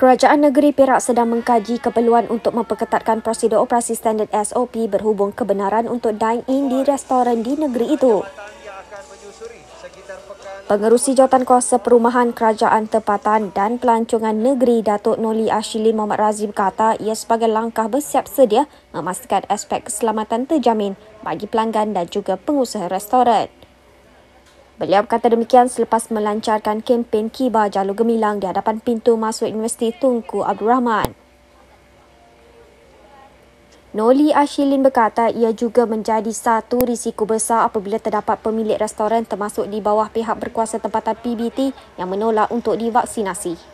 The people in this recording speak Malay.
Kerajaan Negeri Perak sedang mengkaji keperluan untuk memperketatkan prosedur operasi standard SOP berhubung kebenaran untuk dine-in di restoran di negeri itu. Pengerusi Jawatan Kuasa Perumahan Kerajaan Tempatan dan Pelancongan Negeri Datuk Noli Ashilin Muhammad Razim berkata ia sebagai langkah bersiap sedia memastikan aspek keselamatan terjamin bagi pelanggan dan juga pengusaha restoran. Beliau berkata demikian selepas melancarkan kempen Kibar Jalur Gemilang di hadapan pintu masuk Universiti Tunku Abdul Rahman. Noli Ashilin berkata ia juga menjadi satu risiko besar apabila terdapat pemilik restoran termasuk di bawah pihak berkuasa tempatan PBT yang menolak untuk divaksinasi.